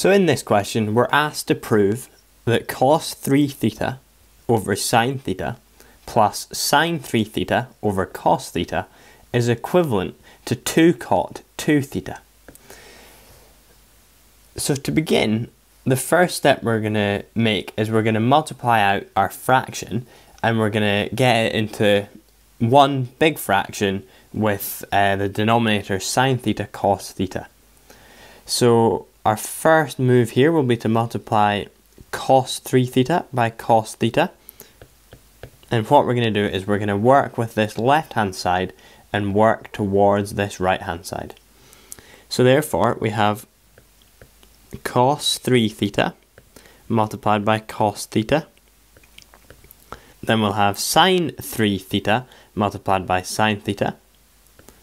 So in this question, we're asked to prove that cos 3 theta over sine theta plus sine 3 theta over cos theta is equivalent to 2 cot 2 theta. So to begin, the first step we're going to make is we're going to multiply out our fraction and we're going to get it into one big fraction with uh, the denominator sine theta cos theta. So our first move here will be to multiply cos 3 theta by cos theta. And what we're going to do is we're going to work with this left hand side and work towards this right hand side. So therefore we have cos 3 theta multiplied by cos theta. Then we'll have sine 3 theta multiplied by sine theta.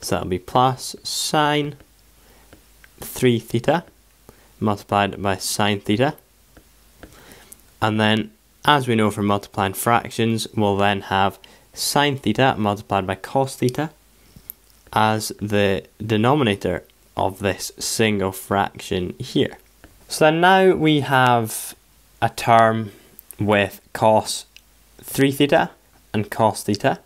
So that'll be plus sine 3 theta multiplied by sine theta. And then, as we know from multiplying fractions, we'll then have sine theta multiplied by cos theta as the denominator of this single fraction here. So then now we have a term with cos 3 theta and cos theta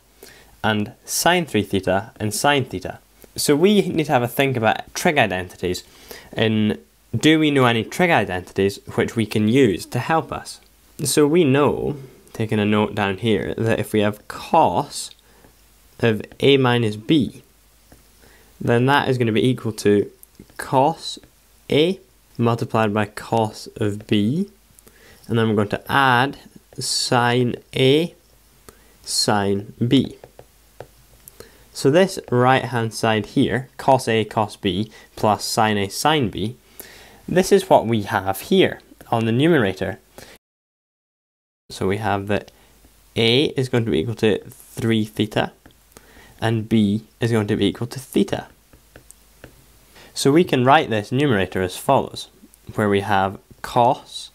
and sine 3 theta and sine theta. So we need to have a think about trig identities and do we know any trig identities which we can use to help us? So we know, taking a note down here, that if we have cos of a minus b, then that is going to be equal to cos a multiplied by cos of b, and then we're going to add sine a sine b. So this right hand side here, cos A cos B plus sine A sine B, this is what we have here on the numerator. So we have that A is going to be equal to 3 theta and B is going to be equal to theta. So we can write this numerator as follows, where we have cos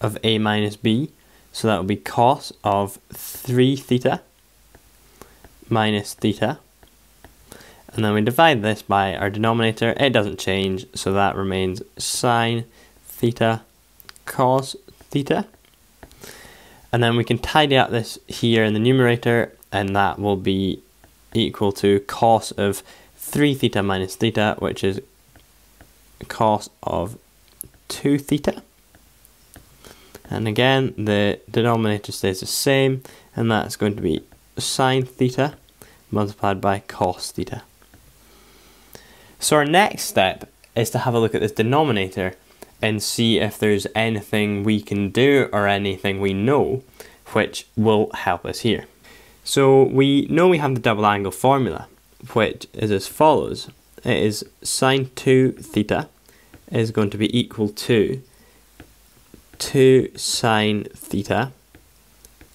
of A minus B, so that will be cos of 3 theta minus theta. And then we divide this by our denominator. It doesn't change, so that remains sine theta cos theta. And then we can tidy up this here in the numerator, and that will be equal to cos of 3 theta minus theta, which is cos of 2 theta. And again, the denominator stays the same, and that's going to be sine theta multiplied by cos theta. So our next step is to have a look at this denominator and see if there's anything we can do or anything we know which will help us here. So we know we have the double angle formula, which is as follows. It is sine 2 theta is going to be equal to 2 sine theta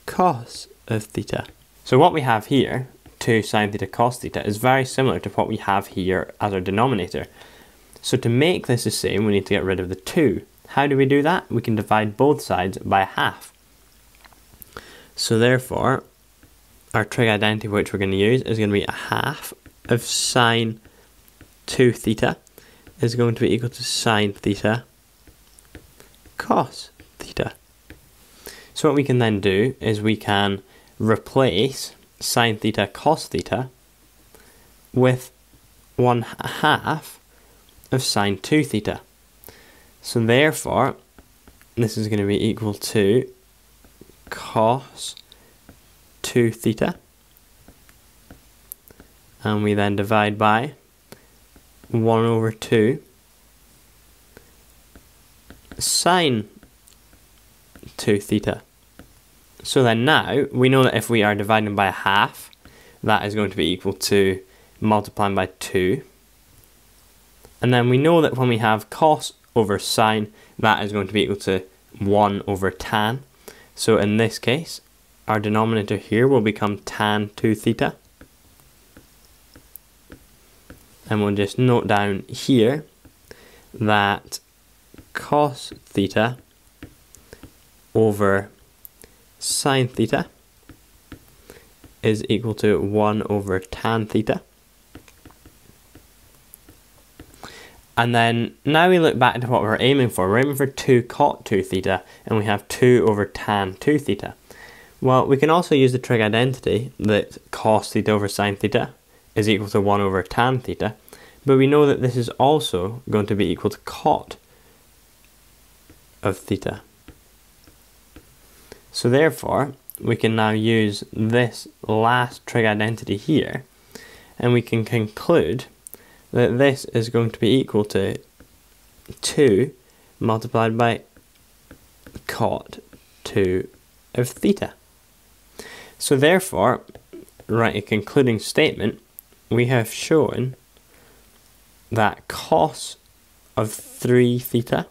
cos of theta. So what we have here, 2 sine theta cos theta, is very similar to what we have here as our denominator. So to make this the same, we need to get rid of the 2. How do we do that? We can divide both sides by half. So therefore, our trig identity which we're going to use is going to be a half of sine 2 theta is going to be equal to sine theta cos theta. So what we can then do is we can replace sine theta cos theta with 1 half of sine 2 theta. So therefore, this is going to be equal to cos 2 theta. And we then divide by 1 over 2 sine 2 theta. So then now, we know that if we are dividing by half, that is going to be equal to multiplying by 2. And then we know that when we have cos over sine, that is going to be equal to 1 over tan. So in this case, our denominator here will become tan 2 theta. And we'll just note down here that cos theta over sine theta is equal to 1 over tan theta. And then now we look back to what we're aiming for. We're aiming for 2 cot 2 theta, and we have 2 over tan 2 theta. Well, we can also use the trig identity that cos theta over sine theta is equal to 1 over tan theta, but we know that this is also going to be equal to cot of theta. So therefore, we can now use this last trig identity here, and we can conclude that this is going to be equal to 2 multiplied by cot 2 of theta. So therefore, write a concluding statement, we have shown that cos of 3 theta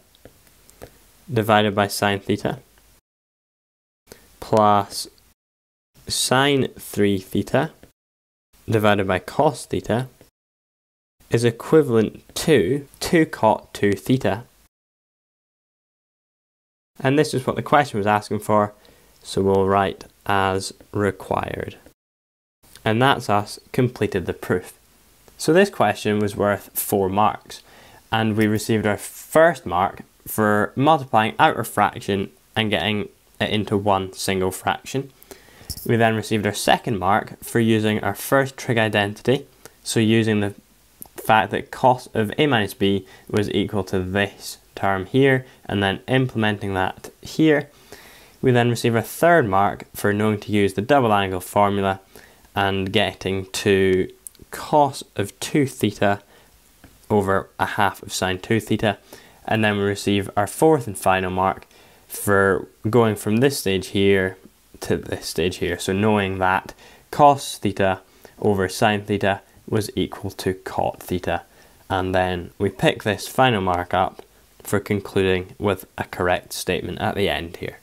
divided by sine theta plus sine 3 theta divided by cos theta is equivalent to 2 cot 2 theta. And this is what the question was asking for, so we'll write as required. And that's us completed the proof. So this question was worth 4 marks, and we received our first mark for multiplying out a fraction and getting Uh, into one single fraction. We then received our second mark for using our first trig identity, so using the fact that cos of a minus b was equal to this term here, and then implementing that here. We then receive a third mark for knowing to use the double angle formula and getting to cos of 2 theta over a half of sine 2 theta. And then we receive our fourth and final mark for going from this stage here to this stage here. So knowing that cos theta over sine theta was equal to cot theta. And then we pick this final mark up for concluding with a correct statement at the end here.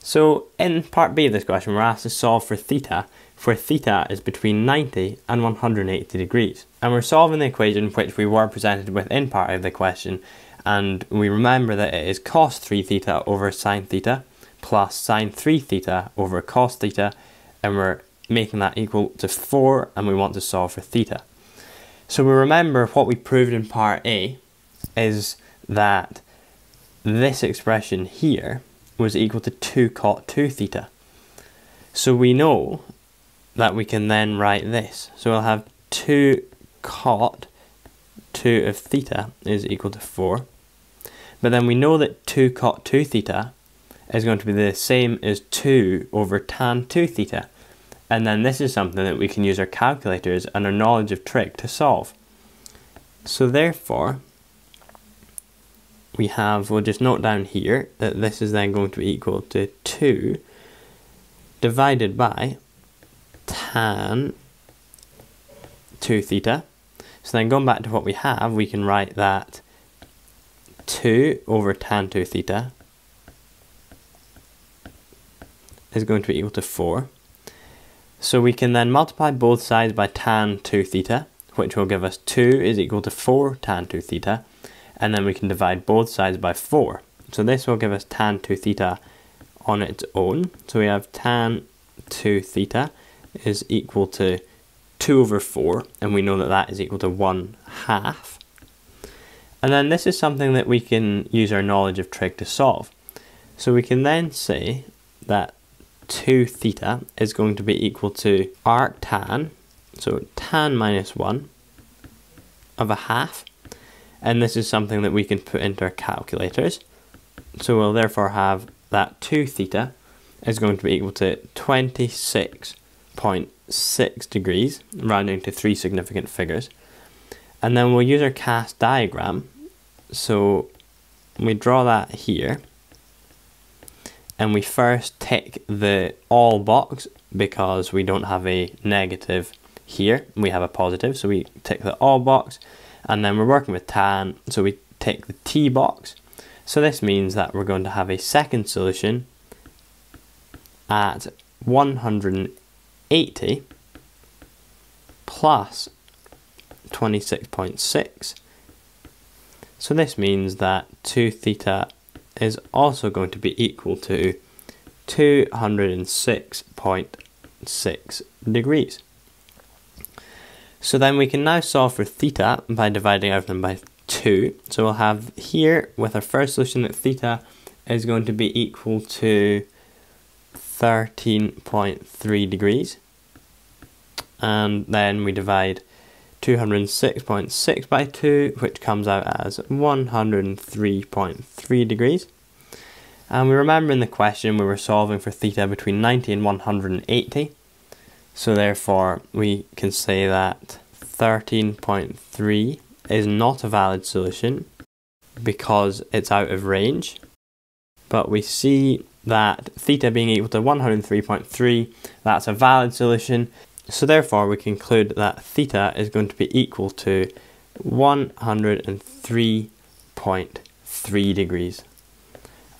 So in part B of this question, we're asked to solve for theta, where theta is between 90 and 180 degrees. And we're solving the equation which we were presented with in part of the question, and we remember that it is cos 3 theta over sine theta plus sine 3 theta over cos theta, and we're making that equal to 4, and we want to solve for theta. So we remember what we proved in part A is that this expression here was equal to 2 cot 2 theta. So we know that we can then write this. So we'll have 2 cot 2 of theta is equal to 4. But then we know that 2 cot 2 theta is going to be the same as 2 over tan 2 theta. And then this is something that we can use our calculators and our knowledge of trig to solve. So therefore, we have, we'll just note down here that this is then going to be equal to 2 divided by tan 2 theta. So then going back to what we have, we can write that 2 over tan 2 theta is going to be equal to 4. So we can then multiply both sides by tan 2 theta, which will give us 2 is equal to 4 tan 2 theta, and then we can divide both sides by 4. So this will give us tan 2 theta on its own. So we have tan 2 theta is equal to 2 over 4, and we know that that is equal to 1 half. And then this is something that we can use our knowledge of trig to solve. So we can then say that 2 theta is going to be equal to arc tan, so tan minus 1 of a half and this is something that we can put into our calculators. So we'll therefore have that 2 theta is going to be equal to 26.6 degrees, rounding to three significant figures. And then we'll use our cast diagram. So we draw that here. And we first tick the all box because we don't have a negative here. We have a positive, so we tick the all box and then we're working with tan so we tick the t box so this means that we're going to have a second solution at 180 plus 26.6 so this means that 2 theta is also going to be equal to 206.6 degrees so then we can now solve for theta by dividing everything by 2. So we'll have here with our first solution that theta is going to be equal to 13.3 degrees. And then we divide 206.6 by 2, which comes out as 103.3 degrees. And we remember in the question we were solving for theta between 90 and 180. So therefore we can say that 13.3 is not a valid solution because it's out of range. But we see that theta being equal to 103.3, that's a valid solution. So therefore we conclude that theta is going to be equal to 103.3 degrees.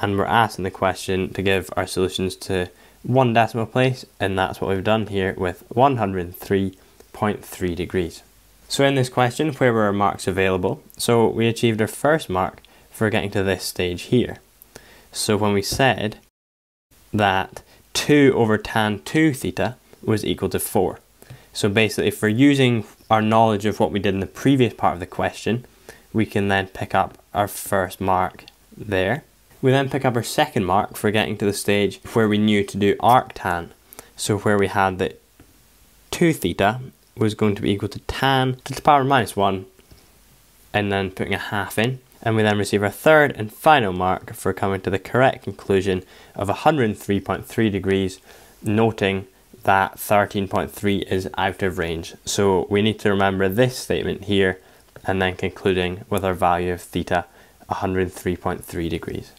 And we're asked in the question to give our solutions to one decimal place, and that's what we've done here with 103.3 degrees. So in this question, where were our marks available? So we achieved our first mark for getting to this stage here. So when we said that 2 over tan 2 theta was equal to 4. So basically, if we're using our knowledge of what we did in the previous part of the question, we can then pick up our first mark there. We then pick up our second mark for getting to the stage where we knew to do arctan. So where we had that 2 theta was going to be equal to tan to the power minus 1 and then putting a half in. And we then receive our third and final mark for coming to the correct conclusion of 103.3 degrees, noting that 13.3 is out of range. So we need to remember this statement here and then concluding with our value of theta 103.3 degrees.